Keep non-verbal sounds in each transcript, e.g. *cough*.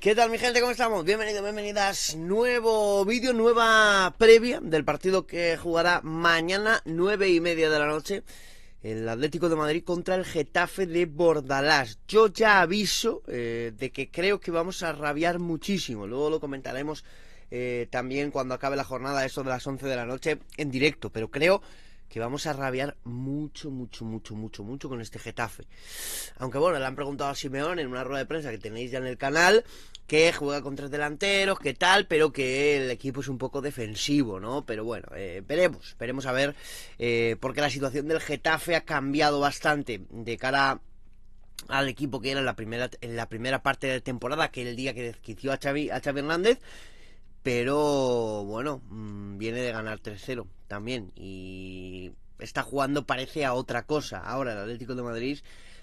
¿Qué tal mi gente? ¿Cómo estamos? Bienvenidos, bienvenidas. Nuevo vídeo, nueva previa del partido que jugará mañana, nueve y media de la noche. El Atlético de Madrid contra el Getafe de Bordalás. Yo ya aviso eh, de que creo que vamos a rabiar muchísimo. Luego lo comentaremos eh, también cuando acabe la jornada, eso de las 11 de la noche, en directo. Pero creo que vamos a rabiar mucho, mucho, mucho, mucho, mucho con este Getafe. Aunque bueno, le han preguntado a Simeón en una rueda de prensa que tenéis ya en el canal que juega con tres delanteros, que tal, pero que el equipo es un poco defensivo, ¿no? Pero bueno, eh, veremos, veremos a ver, eh, porque la situación del Getafe ha cambiado bastante de cara al equipo que era en la primera, en la primera parte de la temporada, que el día que desquició a Xavi, a Xavi Hernández, pero bueno, mm, viene de ganar 3-0 también y está jugando parece a otra cosa. Ahora el Atlético de Madrid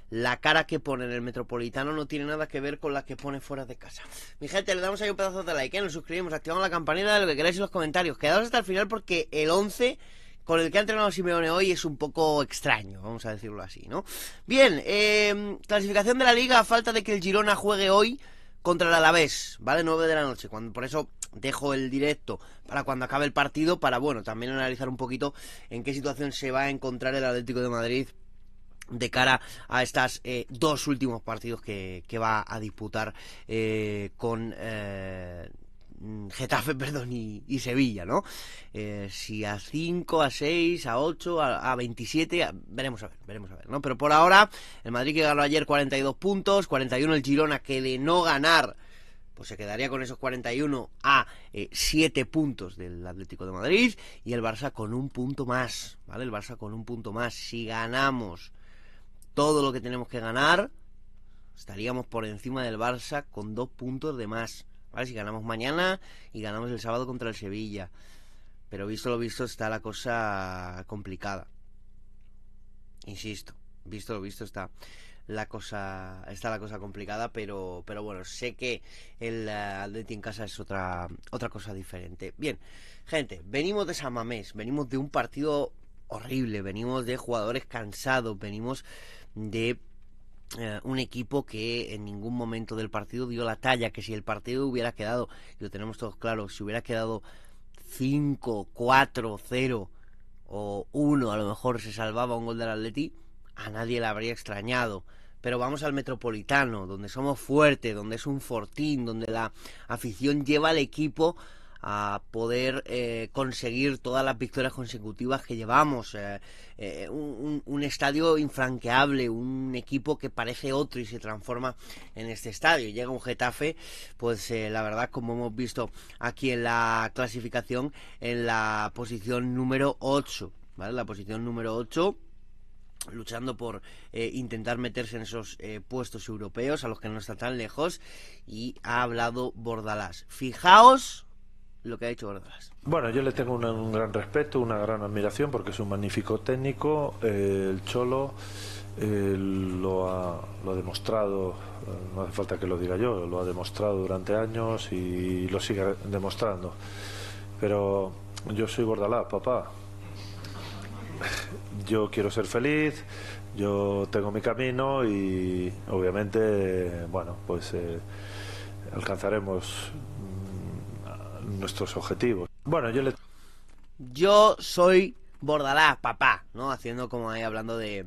la cara que pone en el Metropolitano no tiene nada que ver con la que pone fuera de casa. Mi gente, le damos ahí un pedazo de like, ¿eh? nos suscribimos, activamos la campanita de lo que queráis en los comentarios. Quedaos hasta el final porque el 11 con el que ha entrenado Simeone hoy es un poco extraño, vamos a decirlo así, ¿no? Bien, eh, clasificación de la liga a falta de que el Girona juegue hoy contra el Alavés, ¿vale? 9 de la noche, cuando, por eso dejo el directo para cuando acabe el partido, para, bueno, también analizar un poquito en qué situación se va a encontrar el Atlético de Madrid de cara a estos eh, dos últimos partidos que, va a disputar eh, con eh, Getafe *laughs* perdón, y, Sevilla, ¿no? si a 5, a 6, a 8, a, 27, veremos a ver, veremos a ver, ¿no? Pero por ahora, el Madrid que ganó ayer 42 puntos, 41 el Girona que de no ganar pues se quedaría con esos 41 a 7 puntos del Atlético de Madrid y el Barça con un punto más, ¿vale? El Barça con un punto más. Si ganamos todo lo que tenemos que ganar, estaríamos por encima del Barça con dos puntos de más. ¿Vale? Si ganamos mañana y ganamos el sábado contra el Sevilla. Pero visto lo visto está la cosa complicada. Insisto, visto lo visto está la cosa está la cosa complicada, pero pero bueno, sé que el uh, Atleti en casa es otra otra cosa diferente. Bien, gente, venimos de San Mamés, venimos de un partido horrible, venimos de jugadores cansados, venimos de eh, un equipo que en ningún momento del partido dio la talla, que si el partido hubiera quedado, y lo tenemos todos claro, si hubiera quedado 5, 4, 0 o 1, a lo mejor se salvaba un gol del Atleti, a nadie le habría extrañado. Pero vamos al Metropolitano, donde somos fuertes, donde es un fortín, donde la afición lleva al equipo a poder eh, conseguir todas las victorias consecutivas que llevamos. Eh, eh, un, estadio infranqueable, un equipo que parece otro y se transforma en este estadio. Llega un Getafe, pues la verdad, como hemos visto aquí en la clasificación, en la posición número 8. ¿vale? La posición número 8 luchando por intentar meterse en esos puestos europeos a los que no está tan lejos y ha hablado Bordalás. Fijaos lo que ha hecho Bordalas. Bueno, yo le tengo un, gran respeto, una gran admiración porque es un magnífico técnico. Eh, el Cholo eh, lo, ha, lo, demostrado, eh, no hace falta que lo diga yo, lo ha demostrado durante años y lo sigue demostrando. Pero yo soy Bordalás, papá. Yo quiero ser feliz, yo tengo mi camino y obviamente, bueno, pues alcanzaremos nuestros objetivos. Bueno, yo le... Yo soy Bordalás, papá, ¿no? Haciendo como ahí hablando de,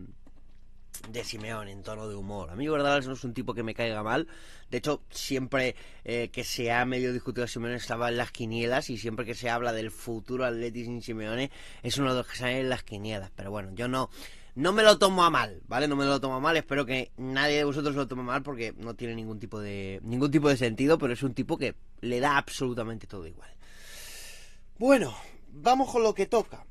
de Simeón en tono de humor. A mí Bordalás no es un tipo que me caiga mal. De hecho, siempre eh, que se ha medio discutido a Simeone estaba en las quinielas y siempre que se habla del futuro Atlético sin Simeone es uno de los que sale en las quinielas. Pero bueno, yo no, no me lo tomo a mal, ¿vale? No me lo tomo a mal. Espero que nadie de vosotros lo tome mal porque no tiene ningún tipo de ningún tipo de sentido, pero es un tipo que le da absolutamente todo igual. Bueno, vamos con lo que toca.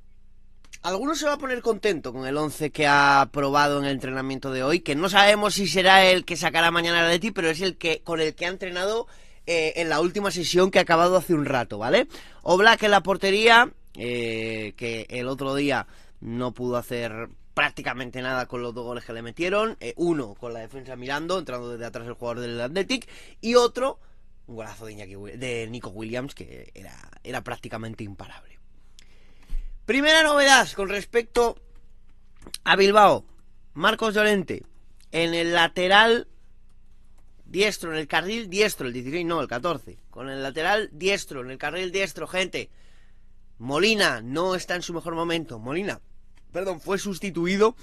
Alguno se va a poner contento con el 11 que ha probado en el entrenamiento de hoy, que no sabemos si será el que sacará mañana de ti, pero es el que con el que ha entrenado eh, en la última sesión que ha acabado hace un rato, ¿vale? Oblak en la portería, eh, que el otro día no pudo hacer prácticamente nada con los dos goles que le metieron, eh, uno con la defensa mirando, entrando desde atrás el jugador del Athletic, y otro un golazo de, de Nico Williams que era, era prácticamente imparable. Primera novedad con respecto a Bilbao. Marcos Llorente en el lateral diestro en el carril diestro, el 16 no, el 14. Con el lateral diestro, en el carril diestro, gente. Molina no está en su mejor momento. Molina, perdón, fue sustituido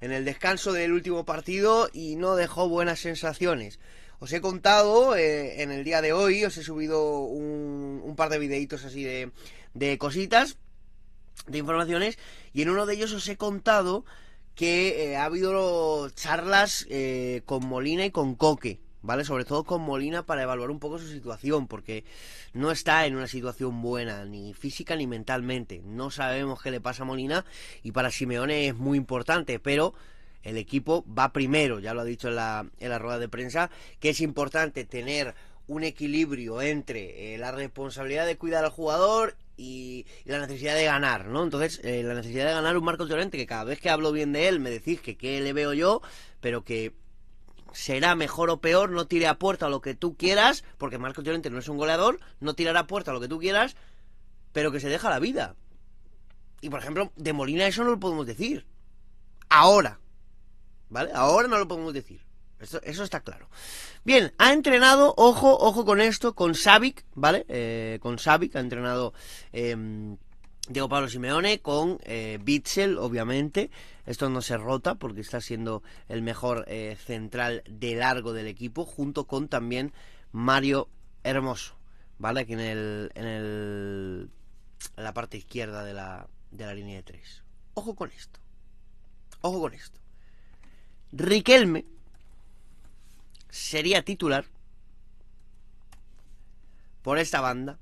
en el descanso del último partido y no dejó buenas sensaciones. Os he contado eh, en el día de hoy, os he subido un, par de videitos así de, de cositas, de informaciones, y en uno de ellos os he contado que eh, ha habido charlas eh, con Molina y con Coque, ¿vale? Sobre todo con Molina para evaluar un poco su situación, porque no está en una situación buena, ni física ni mentalmente. No sabemos qué le pasa a Molina y para Simeone es muy importante, pero el equipo va primero, ya lo ha dicho en la, en la rueda de prensa, que es importante tener un equilibrio entre eh, la responsabilidad de cuidar al jugador y, la necesidad de ganar, ¿no? Entonces, eh, la necesidad de ganar un Marco Llorente que cada vez que hablo bien de él me decís que qué le veo yo, pero que será mejor o peor, no tire a puerta lo que tú quieras, porque Marco Llorente no es un goleador, no tirará a puerta lo que tú quieras, pero que se deja la vida. Y por ejemplo, de Molina eso no lo podemos decir. Ahora. ¿Vale? Ahora no lo podemos decir. Eso, está claro. Bien, ha entrenado, ojo, ojo con esto, con Savic, ¿vale? Eh, con Savic ha entrenado em, Diego Pablo Simeone, con eh, Bitzel, obviamente. Esto no se rota porque está siendo el mejor eh, central de largo del equipo, junto con también Mario Hermoso, ¿vale? Aquí en el, en el la parte izquierda de la, de la línea de tres. Ojo con esto. Ojo con esto. Riquelme sería titular por esta banda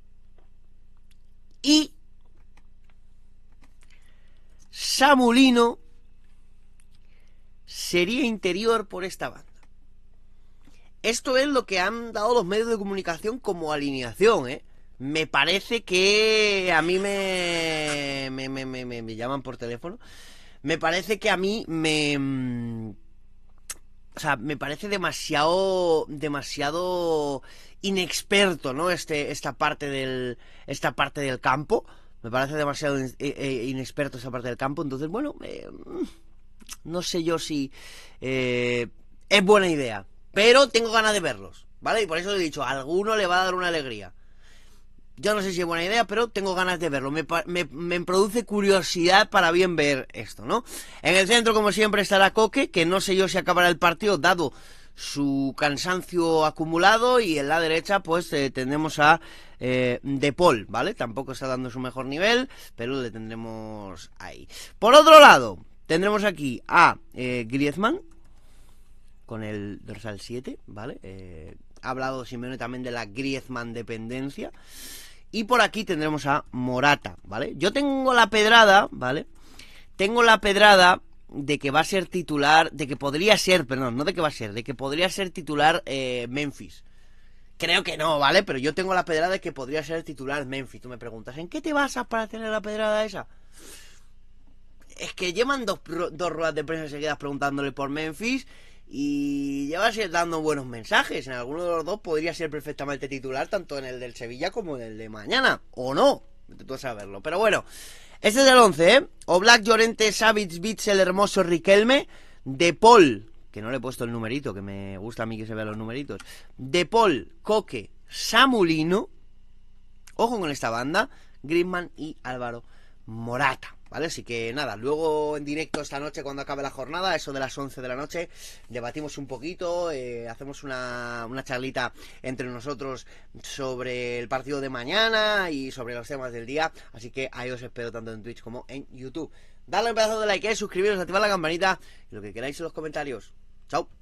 y Samulino sería interior por esta banda. Esto es lo que han dado los medios de comunicación como alineación, ¿eh? Me parece que a mí me me, me, me, me llaman por teléfono. Me parece que a mí me mm, o sea, me parece demasiado, demasiado inexperto, ¿no? Este, esta parte del, esta parte del campo. Me parece demasiado eh, eh, inexperto esa parte del campo. Entonces, bueno, eh, no sé yo si es buena idea. Pero tengo ganas de verlos, ¿vale? Y por eso he dicho, a alguno le va a dar una alegría. Yo no sé si es buena idea, pero tengo ganas de verlo. Me, me, produce curiosidad para bien ver esto, ¿no? En el centro, como siempre, estará Coque, que no sé yo si acabará el partido, dado su cansancio acumulado. Y en la derecha, pues eh, tendremos a eh, De Paul, ¿vale? Tampoco está dando su mejor nivel, pero le tendremos ahí. Por otro lado, tendremos aquí a eh, Griezmann, con el dorsal 7, ¿vale? Eh, ha hablado Simeone también de la Griezmann dependencia. Y por aquí tendremos a Morata, ¿vale? Yo tengo la pedrada, ¿vale? Tengo la pedrada de que va a ser titular, de que podría ser, perdón, no de que va a ser, de que podría ser titular eh, Memphis. Creo que no, ¿vale? Pero yo tengo la pedrada de que podría ser titular Memphis. Tú me preguntas, ¿en qué te basas para tener la pedrada esa? Es que llevan dos, dos ruedas de prensa seguidas preguntándole por Memphis y lleva dando buenos mensajes. En alguno de los dos podría ser perfectamente titular, tanto en el del Sevilla como en el de mañana. O no, tú saberlo. Pero bueno, este es el 11, ¿eh? Oblak, Llorente, Savic, Bits, el hermoso Riquelme, De Paul, que no le he puesto el numerito, que me gusta a mí que se vean los numeritos. De Paul, Coque, Samulino. Ojo con esta banda. Griezmann y Álvaro Morata. ¿Vale? Así que nada, luego en directo esta noche cuando acabe la jornada, eso de las 11 de la noche, debatimos un poquito, eh, hacemos una, una charlita entre nosotros sobre el partido de mañana y sobre los temas del día. Así que ahí os espero tanto en Twitch como en YouTube. Dale un pedazo de like, eh, suscribiros, activar la campanita y lo que queráis en los comentarios. Chao.